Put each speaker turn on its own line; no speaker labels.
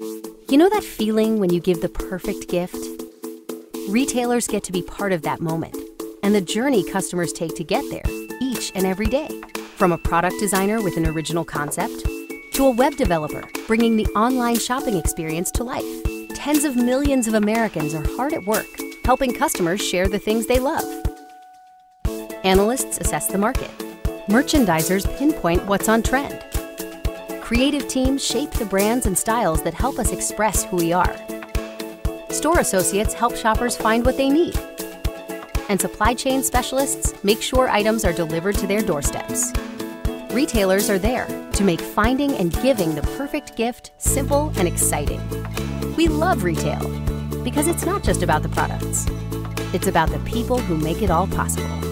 You know that feeling when you give the perfect gift? Retailers get to be part of that moment and the journey customers take to get there each and every day. From a product designer with an original concept to a web developer bringing the online shopping experience to life. Tens of millions of Americans are hard at work helping customers share the things they love. Analysts assess the market. Merchandisers pinpoint what's on trend. Creative teams shape the brands and styles that help us express who we are. Store associates help shoppers find what they need. And supply chain specialists make sure items are delivered to their doorsteps. Retailers are there to make finding and giving the perfect gift simple and exciting. We love retail because it's not just about the products, it's about the people who make it all possible.